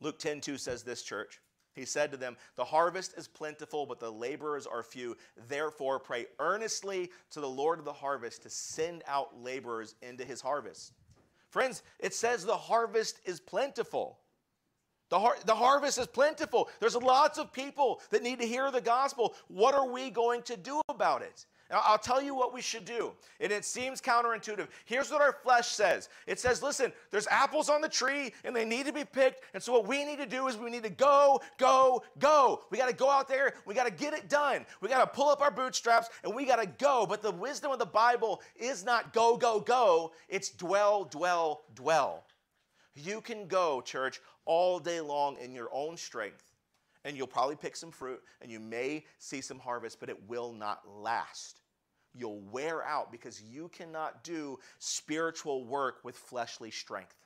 Luke 10 2 says this, church. He said to them, The harvest is plentiful, but the laborers are few. Therefore, pray earnestly to the Lord of the harvest to send out laborers into his harvest. Friends, it says the harvest is plentiful. The, har- the harvest is plentiful. There's lots of people that need to hear the gospel. What are we going to do about it? I'll tell you what we should do. And it seems counterintuitive. Here's what our flesh says it says, listen, there's apples on the tree and they need to be picked. And so, what we need to do is we need to go, go, go. We got to go out there. We got to get it done. We got to pull up our bootstraps and we got to go. But the wisdom of the Bible is not go, go, go. It's dwell, dwell, dwell. You can go, church, all day long in your own strength and you'll probably pick some fruit and you may see some harvest, but it will not last. You'll wear out because you cannot do spiritual work with fleshly strength.